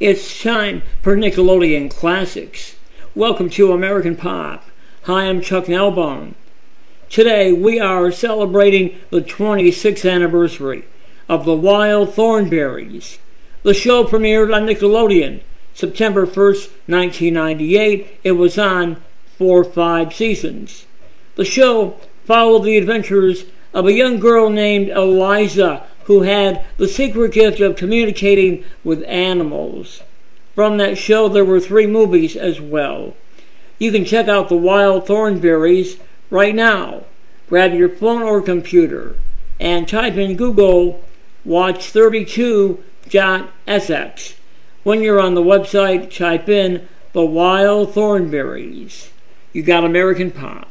It's time for Nickelodeon Classics. Welcome to American Pop. Hi, I'm Chuck Nalbone. Today we are celebrating the 26th anniversary of The Wild Thornberrys. The show premiered on Nickelodeon September 1st, 1998. It was on for five seasons. The show followed the adventures of a young girl named Eliza who had the secret gift of communicating with animals. From that show, there were three movies as well. You can check out The Wild Thornberrys right now. Grab your phone or computer and type in Google Watch32.sx. When you're on the website, type in The Wild Thornberrys. You got American Pop.